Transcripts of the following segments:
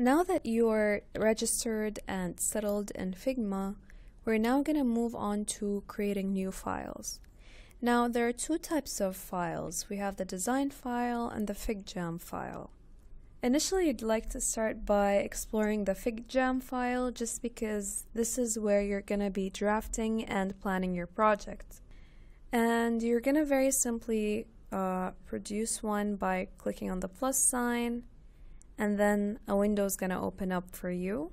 Now that you're registered and settled in Figma, we're now going to move on to creating new files. Now there are two types of files. We have the design file and the FigJam file. Initially, you'd like to start by exploring the FigJam file just because this is where you're going to be drafting and planning your project. And you're going to very simply uh, produce one by clicking on the plus sign and then a window is going to open up for you.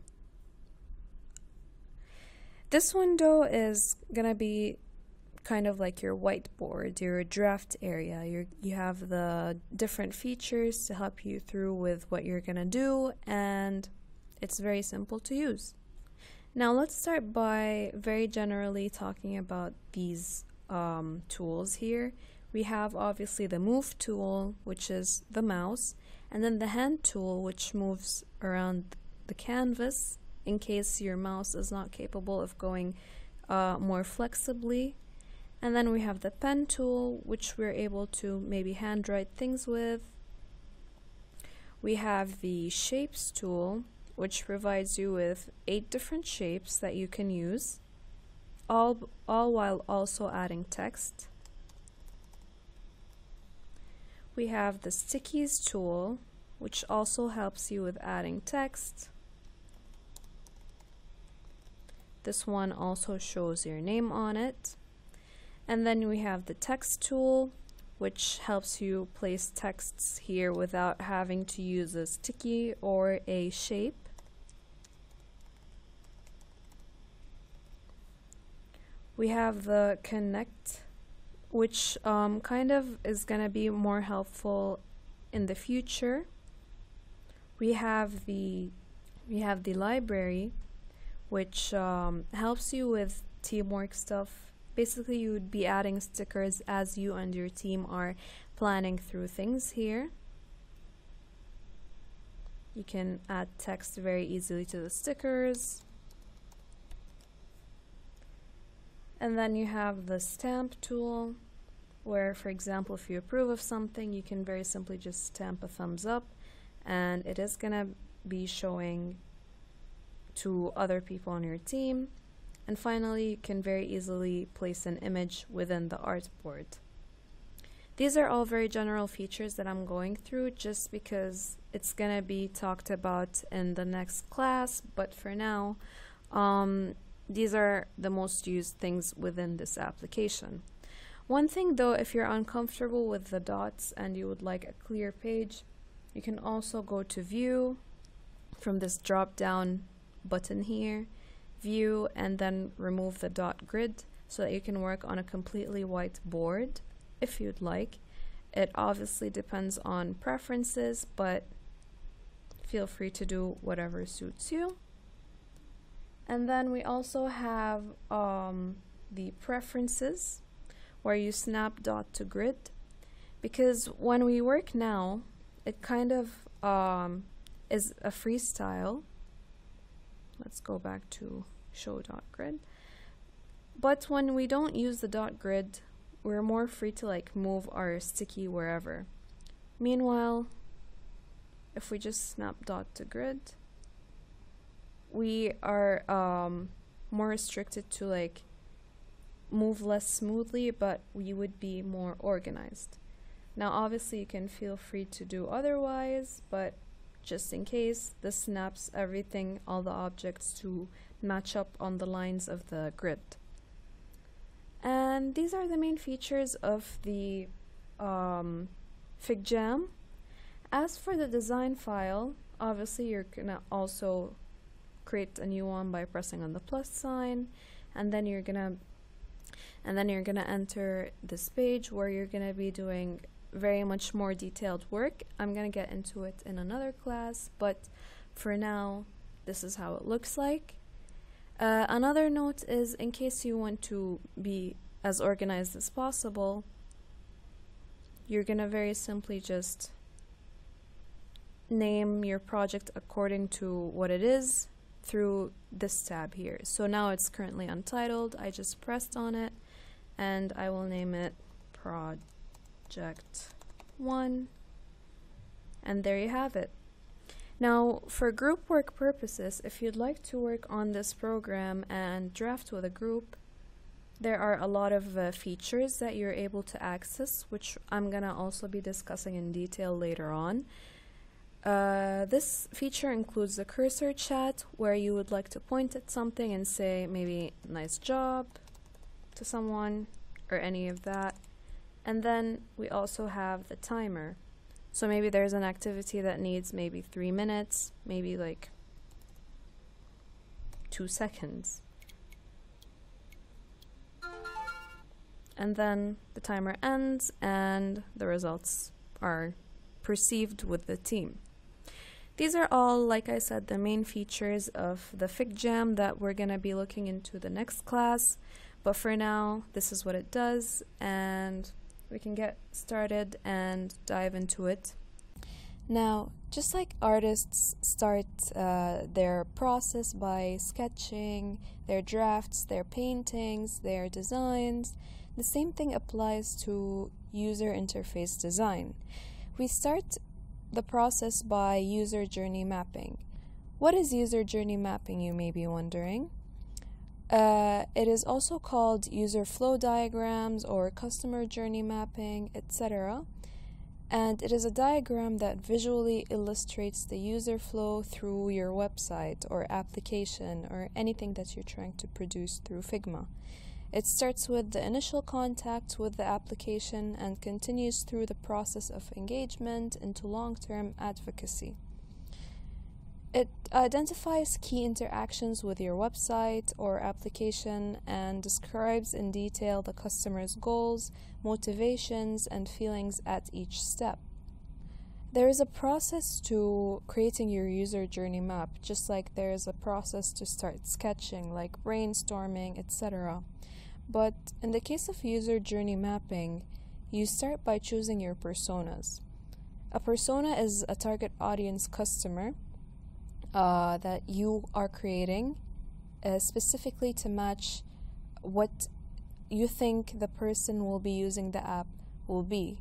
This window is going to be kind of like your whiteboard, your draft area. you you have the different features to help you through with what you're going to do, and it's very simple to use. Now, let's start by very generally talking about these um, tools here. We have obviously the move tool, which is the mouse, and then the hand tool which moves around the canvas in case your mouse is not capable of going uh, more flexibly. And then we have the pen tool which we're able to maybe handwrite things with. We have the shapes tool which provides you with eight different shapes that you can use all, all while also adding text we have the stickies tool which also helps you with adding text. This one also shows your name on it. And then we have the text tool which helps you place texts here without having to use a sticky or a shape. We have the connect which um, kind of is going to be more helpful in the future. We have the we have the library, which um, helps you with teamwork stuff. Basically, you would be adding stickers as you and your team are planning through things here. You can add text very easily to the stickers. And then you have the stamp tool where for example if you approve of something you can very simply just stamp a thumbs up and it is gonna be showing to other people on your team and finally you can very easily place an image within the artboard. These are all very general features that I'm going through just because it's gonna be talked about in the next class but for now um, these are the most used things within this application. One thing though, if you're uncomfortable with the dots and you would like a clear page, you can also go to view from this drop down button here, view and then remove the dot grid so that you can work on a completely white board if you'd like. It obviously depends on preferences, but feel free to do whatever suits you. And then we also have um, the preferences where you snap dot to grid. Because when we work now it kind of um, is a freestyle. Let's go back to show dot grid. But when we don't use the dot grid we're more free to like move our sticky wherever. Meanwhile if we just snap dot to grid we are um, more restricted to like move less smoothly, but we would be more organized. Now, obviously, you can feel free to do otherwise, but just in case, this snaps everything, all the objects to match up on the lines of the grid. And these are the main features of the um, FigJam. As for the design file, obviously you're gonna also create a new one by pressing on the plus sign, and then you're gonna and then you're to enter this page where you're to be doing very much more detailed work. I'm to get into it in another class, but for now, this is how it looks like. Uh, another note is in case you want to be as organized as possible, you're to very simply just name your project according to what it is through this tab here. So now it's currently untitled. I just pressed on it and I will name it project 1 and there you have it. Now, for group work purposes, if you'd like to work on this program and draft with a group, there are a lot of uh, features that you're able to access, which I'm gonna also be discussing in detail later on. Uh, this feature includes the cursor chat, where you would like to point at something and say maybe nice job to someone or any of that. And then we also have the timer. So maybe there's an activity that needs maybe three minutes, maybe like two seconds. And then the timer ends and the results are perceived with the team. These are all, like I said, the main features of the FigJam that we're going to be looking into the next class. But for now, this is what it does, and we can get started and dive into it. Now, just like artists start uh, their process by sketching their drafts, their paintings, their designs, the same thing applies to user interface design. We start the process by user journey mapping. What is user journey mapping, you may be wondering? Uh, it is also called user flow diagrams or customer journey mapping, etc. And it is a diagram that visually illustrates the user flow through your website or application or anything that you're trying to produce through Figma. It starts with the initial contact with the application and continues through the process of engagement into long term advocacy. It identifies key interactions with your website or application and describes in detail the customer's goals, motivations, and feelings at each step. There is a process to creating your user journey map, just like there is a process to start sketching, like brainstorming, etc. But in the case of user journey mapping, you start by choosing your personas. A persona is a target audience customer uh, that you are creating uh, specifically to match what you think the person will be using the app will be.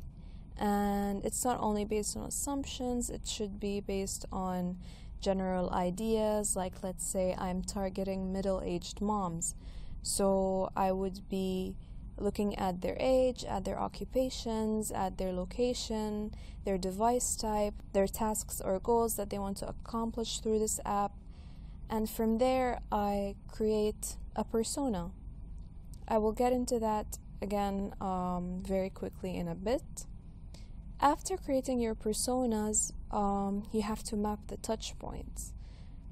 And it's not only based on assumptions, it should be based on general ideas, like let's say I'm targeting middle aged moms. So I would be looking at their age, at their occupations, at their location, their device type, their tasks or goals that they want to accomplish through this app. And from there, I create a persona. I will get into that again um, very quickly in a bit. After creating your personas, um, you have to map the touch points.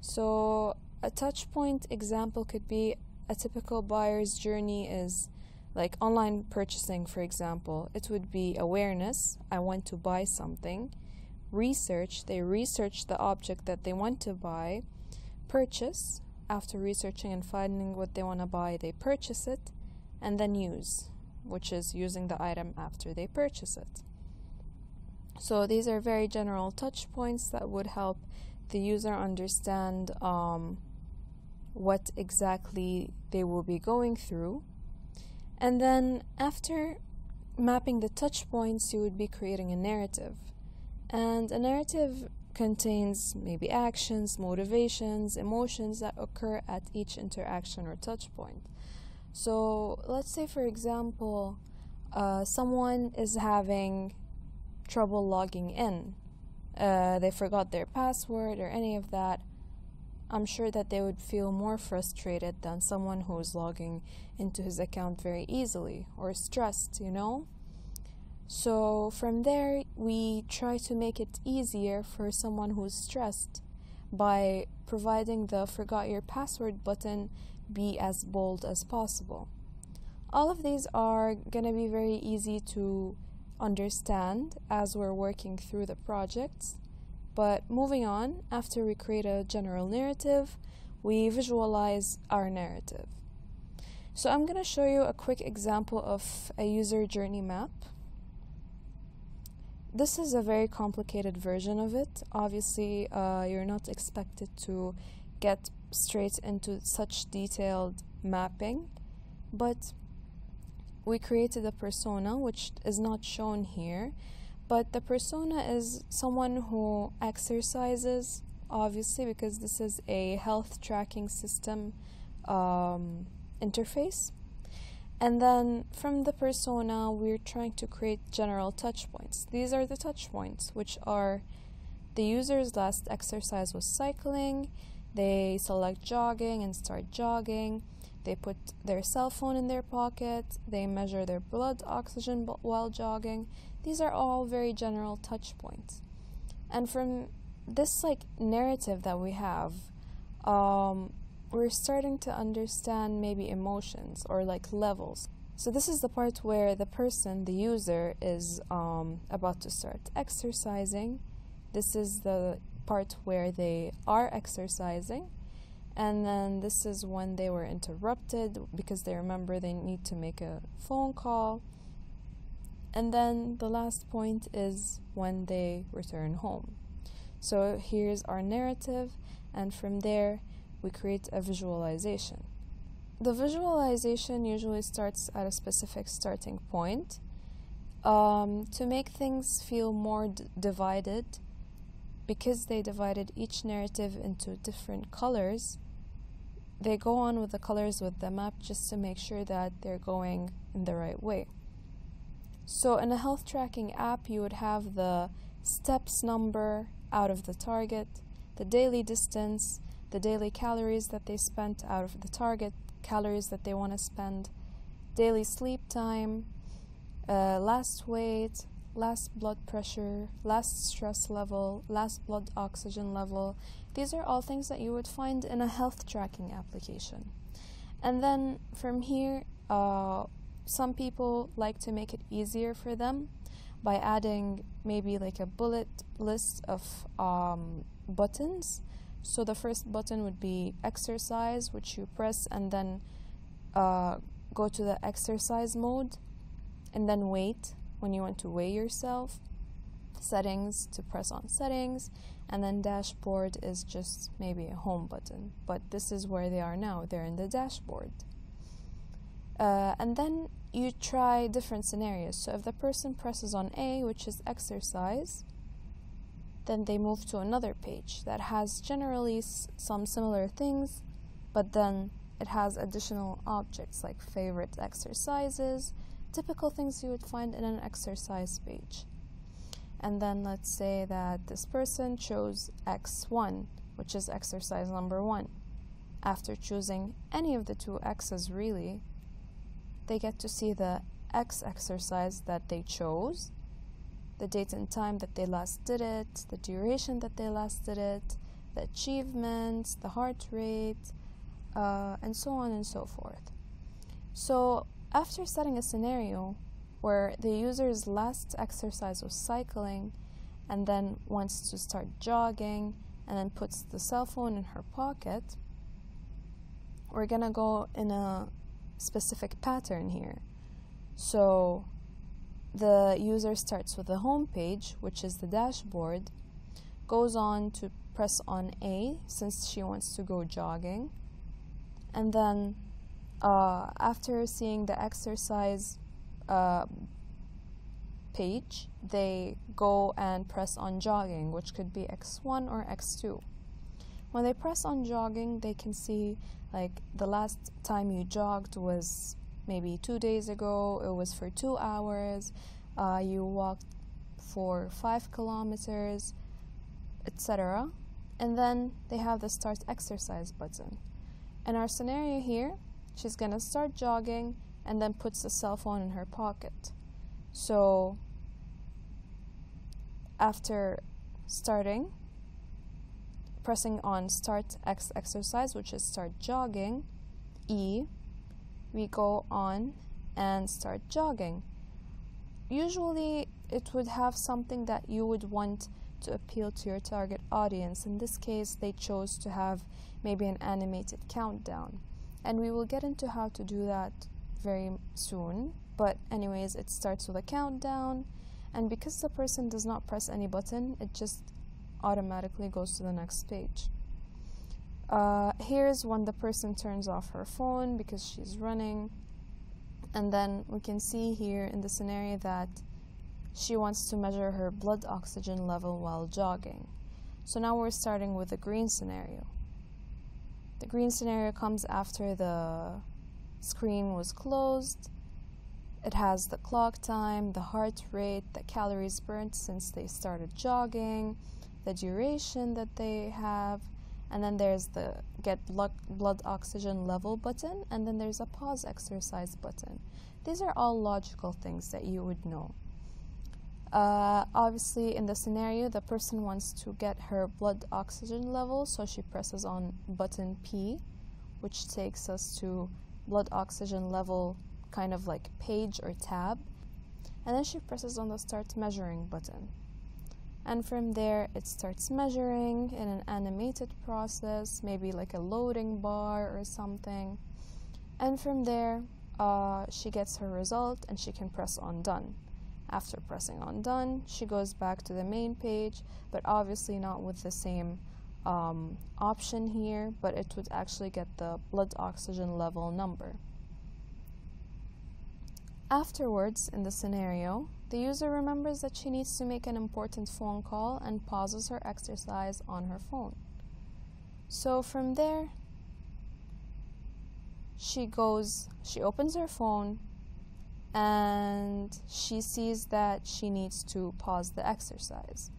So, a touch point example could be a typical buyer's journey is like online purchasing, for example, it would be awareness, I want to buy something, research, they research the object that they want to buy, purchase, after researching and finding what they want to buy, they purchase it, and then use, which is using the item after they purchase it. So these are very general touch points that would help the user understand um, what exactly they will be going through. And then after mapping the touch points, you would be creating a narrative. And a narrative contains maybe actions, motivations, emotions that occur at each interaction or touch point. So let's say, for example, uh, someone is having trouble logging in. Uh, they forgot their password or any of that. I'm sure that they would feel more frustrated than someone who is logging into his account very easily or stressed, you know? So from there, we try to make it easier for someone who's stressed by providing the forgot your password button be as bold as possible. All of these are going to be very easy to understand as we're working through the projects but moving on, after we create a general narrative, we visualize our narrative. So I'm going to show you a quick example of a user journey map. This is a very complicated version of it. Obviously, uh, you're not expected to get straight into such detailed mapping, but we created a persona which is not shown here but the persona is someone who exercises obviously, because this is a health tracking system um, interface. And then from the persona, we're trying to create general touch points. These are the touch points, which are the user's last exercise was cycling, they select jogging and start jogging, they put their cell phone in their pocket, they measure their blood oxygen while jogging. These are all very general touch points. And from this like narrative that we have, um, we're starting to understand maybe emotions or like levels. So, this is the part where the person, the user, is um, about to start exercising. This is the part where they are exercising. And then this is when they were interrupted because they remember they need to make a phone call. And then the last point is when they return home. So here's our narrative, and from there, we create a visualization. The visualization usually starts at a specific starting point. Um, to make things feel more d- divided, because they divided each narrative into different colors, they go on with the colors with the map just to make sure that they're going in the right way. So, in a health tracking app, you would have the steps number out of the target, the daily distance, the daily calories that they spent out of the target, calories that they want to spend, daily sleep time, uh, last weight, last blood pressure, last stress level, last blood oxygen level. These are all things that you would find in a health tracking application. And then from here, uh, some people like to make it easier for them by adding maybe like a bullet list of um, buttons so the first button would be exercise, which you press and then uh, go to the exercise mode, and then wait when you want to weigh yourself. Settings to press on settings, and then dashboard is just maybe a home button. But this is where they are now, they're in the dashboard. Uh, and then you try different scenarios. So if the person presses on A, which is exercise, then they move to another page that has generally s- some similar things, but then it has additional objects like favorite exercises, typical things you would find in an exercise page. And then let's say that this person chose X1, which is exercise number one. After choosing any of the two X's, really, they get to see the X exercise that they chose the date and time that they last did it, the duration that they last did it, the achievements, the heart rate, uh, and so on and so forth. So, after setting a scenario where the user's last exercise was cycling and then wants to start jogging and then puts the cell phone in her pocket, we're gonna go in a specific pattern here. So, the user starts with the home page, which is the dashboard, goes on to press on A since she wants to go jogging, and then uh, after seeing the exercise uh, page, they go and press on jogging, which could be X1 or X2. When they press on jogging, they can see like the last time you jogged was maybe two days ago, it was for two hours, uh, you walked for five kilometers, etc. And then they have the start exercise button. In our scenario here, she's gonna start jogging and then puts the cell phone in her pocket. So after starting, pressing on start X exercise, which is start jogging, E, we go on and start jogging. Usually, it would have something that you would want to appeal to your target audience. In this case, they chose to have maybe an animated countdown. And we will get into how to do that very soon. But, anyways, it starts with a countdown. And because the person does not press any button, it just automatically goes to the next page. Uh, here's when the person turns off her phone because she's running. And then we can see here in the scenario that she wants to measure her blood oxygen level while jogging. So now we're starting with the green scenario. The green scenario comes after the screen was closed. It has the clock time, the heart rate, the calories burnt since they started jogging, the duration that they have, and then there's the get blood, blood oxygen level button, and then there's a pause exercise button. These are all logical things that you would know. Uh, obviously, in the scenario, the person wants to get her blood oxygen level, so she presses on button P, which takes us to blood oxygen level kind of like page or tab, and then she presses on the start measuring button. And from there, it starts measuring in an animated process, maybe like a loading bar or something. And from there, uh, she gets her result and she can press on done. After pressing on done, she goes back to the main page, but obviously not with the same um, option here, but it would actually get the blood oxygen level number. Afterwards, in the scenario, the user remembers that she needs to make an important phone call and pauses her exercise on her phone. So from there, she goes, she opens her phone and she sees that she needs to pause the exercise.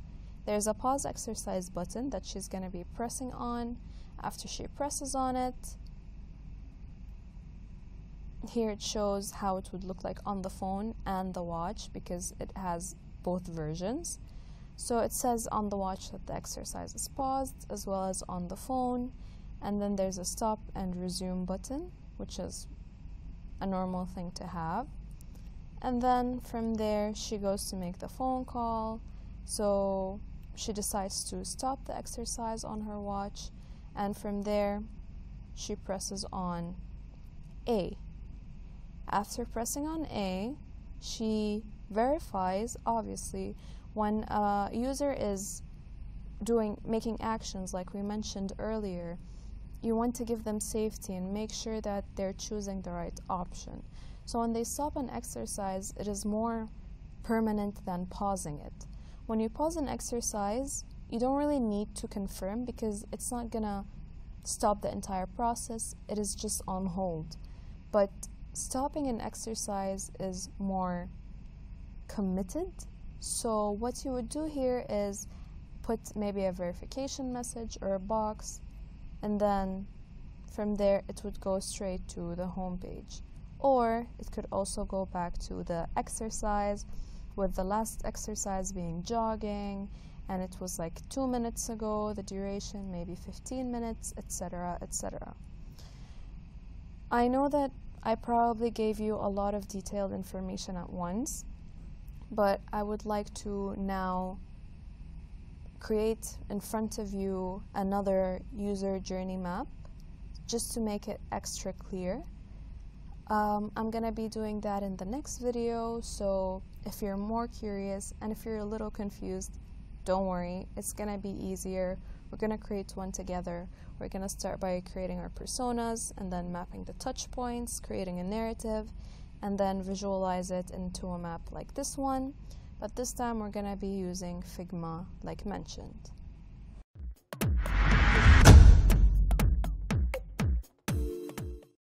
There's a pause exercise button that she's going to be pressing on. After she presses on it, here it shows how it would look like on the phone and the watch because it has both versions. So it says on the watch that the exercise is paused as well as on the phone, and then there's a stop and resume button, which is a normal thing to have. And then from there, she goes to make the phone call. So she decides to stop the exercise on her watch, and from there, she presses on A after pressing on A, she verifies, obviously, when a user is doing making actions like we mentioned earlier, you want to give them safety and make sure that they're choosing the right option. So when they stop an exercise, it is more permanent than pausing it. When you pause an exercise, you don't really need to confirm because it's not gonna stop the entire process, it is just on hold. But stopping an exercise is more committed. So, what you would do here is put maybe a verification message or a box, and then from there it would go straight to the home page. Or it could also go back to the exercise, with the last exercise being jogging, and it was like two minutes ago, the duration maybe 15 minutes, etc. etc. I know that I probably gave you a lot of detailed information at once, but I would like to now create in front of you another user journey map just to make it extra clear. Um, I'm going to be doing that in the next video, so if you're more curious and if you're a little confused, don't worry, it's going to be easier. We're going to create one together. We're going to start by creating our personas and then mapping the touch points, creating a narrative, and then visualize it into a map like this one. But this time we're going to be using Figma like mentioned.